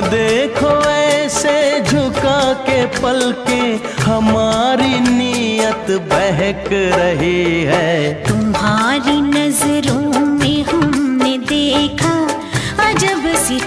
देखो ऐसे झुका के पल के हमारी नीयत बहक रही है। तुम्हारी नज़रों में हमने देखा, अजब सी